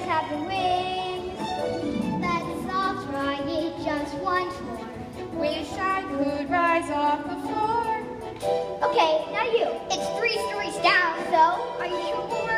does have the wings. Let's all try it just once more. Wish I could rise off the floor. Okay, now you. It's three stories down, so are you sure